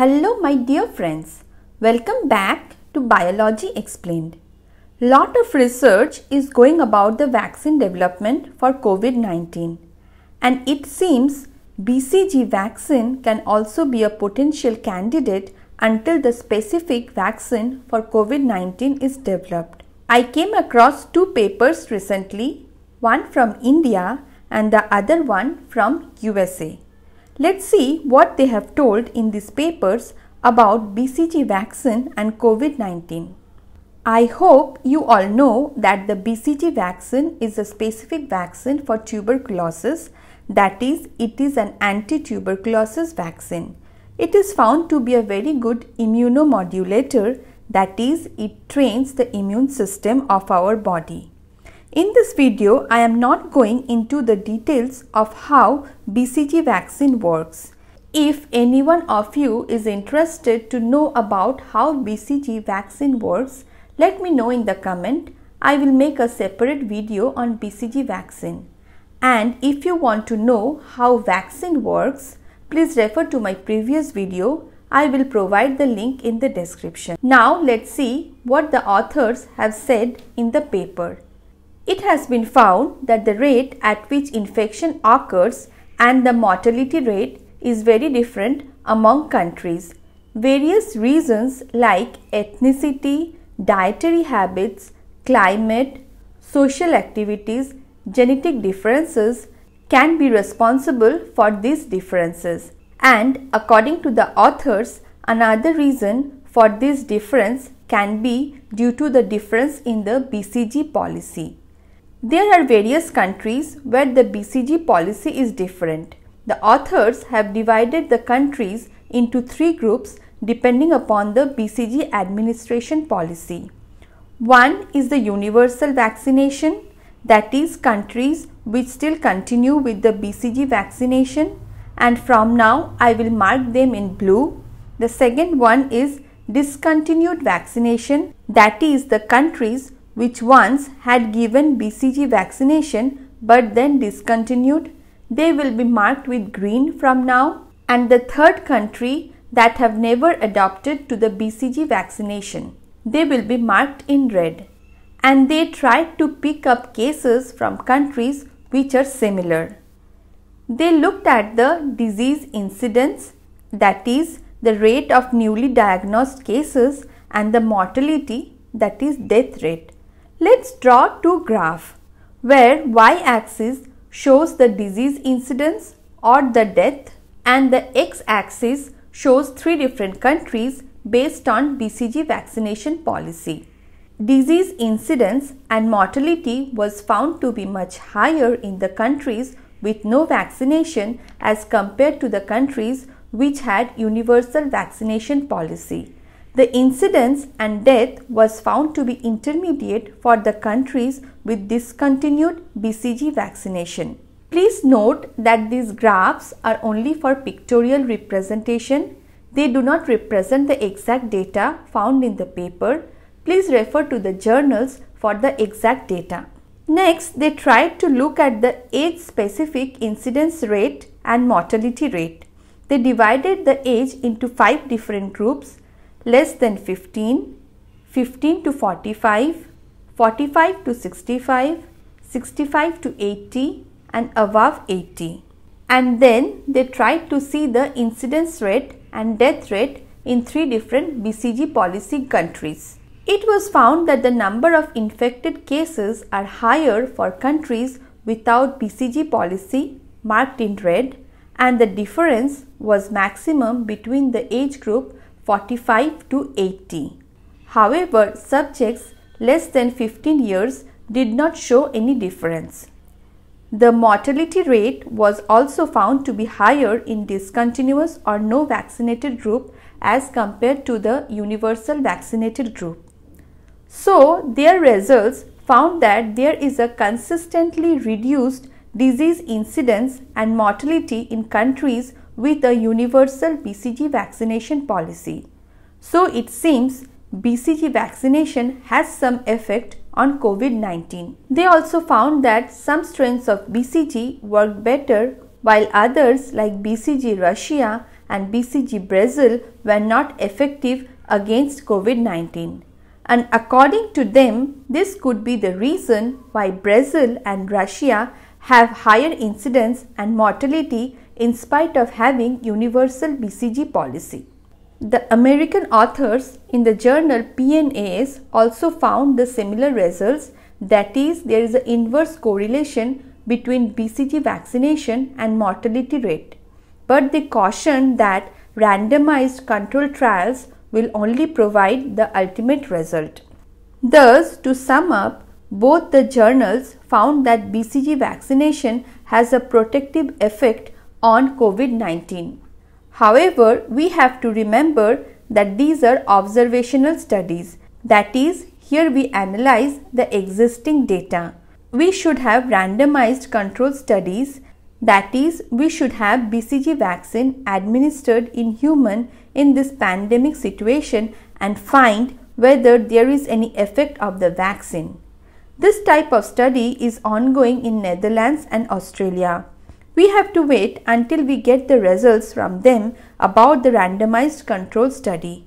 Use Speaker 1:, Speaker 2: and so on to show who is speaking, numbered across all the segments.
Speaker 1: Hello my dear friends. Welcome back to Biology Explained. Lot of research is going about the vaccine development for COVID-19 and it seems BCG vaccine can also be a potential candidate until the specific vaccine for COVID-19 is developed. I came across two papers recently, one from India and the other one from USA. Let's see what they have told in these papers about BCG vaccine and COVID-19. I hope you all know that the BCG vaccine is a specific vaccine for tuberculosis that is it is an anti-tuberculosis vaccine. It is found to be a very good immunomodulator that is it trains the immune system of our body. In this video, I am not going into the details of how BCG vaccine works. If anyone of you is interested to know about how BCG vaccine works, let me know in the comment. I will make a separate video on BCG vaccine. And if you want to know how vaccine works, please refer to my previous video. I will provide the link in the description. Now let's see what the authors have said in the paper. It has been found that the rate at which infection occurs and the mortality rate is very different among countries. Various reasons like ethnicity, dietary habits, climate, social activities, genetic differences can be responsible for these differences. And according to the authors, another reason for this difference can be due to the difference in the BCG policy. There are various countries where the BCG policy is different. The authors have divided the countries into three groups depending upon the BCG administration policy. One is the universal vaccination that is countries which still continue with the BCG vaccination and from now I will mark them in blue. The second one is discontinued vaccination that is the countries which once had given BCG vaccination but then discontinued, they will be marked with green from now. And the third country that have never adopted to the BCG vaccination, they will be marked in red. And they tried to pick up cases from countries which are similar. They looked at the disease incidence, that is, the rate of newly diagnosed cases and the mortality, that is, death rate. Let's draw two graphs where y-axis shows the disease incidence or the death and the x-axis shows three different countries based on BCG vaccination policy. Disease incidence and mortality was found to be much higher in the countries with no vaccination as compared to the countries which had universal vaccination policy. The incidence and death was found to be intermediate for the countries with discontinued BCG vaccination. Please note that these graphs are only for pictorial representation. They do not represent the exact data found in the paper. Please refer to the journals for the exact data. Next, they tried to look at the age-specific incidence rate and mortality rate. They divided the age into five different groups less than 15, 15 to 45, 45 to 65, 65 to 80 and above 80. And then they tried to see the incidence rate and death rate in three different BCG policy countries. It was found that the number of infected cases are higher for countries without BCG policy marked in red and the difference was maximum between the age group 45 to 80. However, subjects less than 15 years did not show any difference. The mortality rate was also found to be higher in discontinuous or no vaccinated group as compared to the universal vaccinated group. So, their results found that there is a consistently reduced disease incidence and mortality in countries with a universal BCG vaccination policy. So it seems BCG vaccination has some effect on COVID-19. They also found that some strains of BCG work better while others like BCG Russia and BCG Brazil were not effective against COVID 19. And according to them, this could be the reason why Brazil and Russia have higher incidence and mortality in spite of having universal BCG policy. The American authors in the journal PNAS also found the similar results that is there is an inverse correlation between BCG vaccination and mortality rate. But they caution that randomized control trials will only provide the ultimate result. Thus, to sum up, both the journals found that BCG vaccination has a protective effect on COVID 19. However, we have to remember that these are observational studies. That is, here we analyze the existing data. We should have randomized control studies. That is, we should have BCG vaccine administered in human in this pandemic situation and find whether there is any effect of the vaccine. This type of study is ongoing in Netherlands and Australia. We have to wait until we get the results from them about the randomized control study.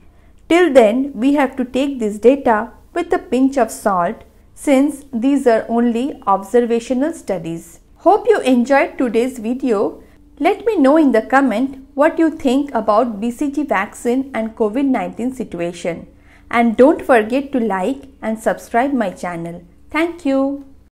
Speaker 1: Till then, we have to take this data with a pinch of salt since these are only observational studies. Hope you enjoyed today's video. Let me know in the comment what you think about BCG vaccine and COVID-19 situation. And don't forget to like and subscribe my channel. Thank you.